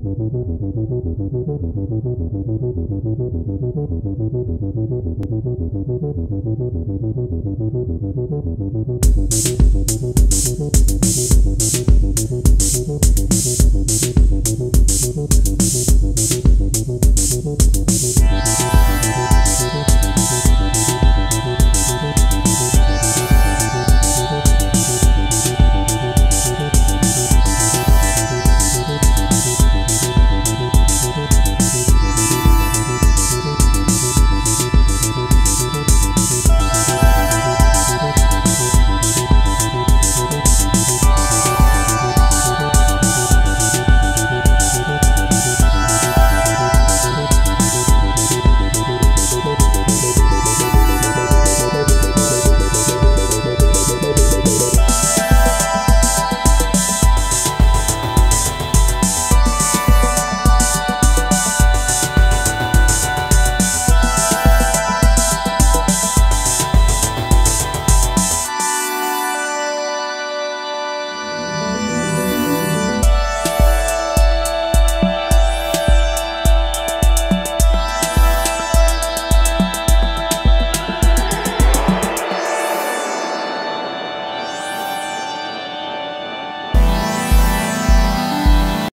Gracias.